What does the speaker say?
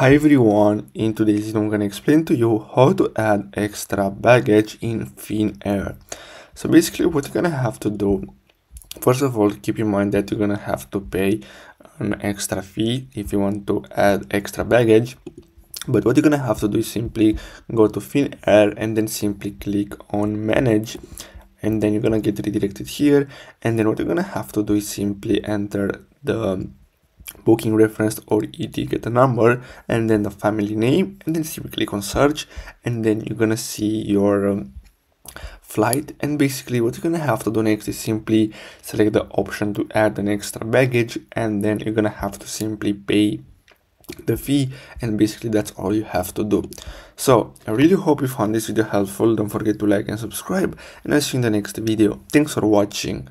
Hi everyone, in today's video I'm gonna explain to you how to add extra baggage in Finnair. So basically what you're gonna have to do, first of all keep in mind that you're gonna have to pay an extra fee if you want to add extra baggage. But what you're gonna have to do is simply go to Finnair and then simply click on manage and then you're gonna get redirected here and then what you're gonna have to do is simply enter the booking reference or e-ticket number and then the family name and then simply click on search and then you're gonna see your um, flight. And basically what you're gonna have to do next is simply select the option to add an extra baggage and then you're gonna have to simply pay the fee and basically that's all you have to do. So i really hope you found this video helpful. Don't forget to like and subscribe and i'll see you in the next video. Thanks for watching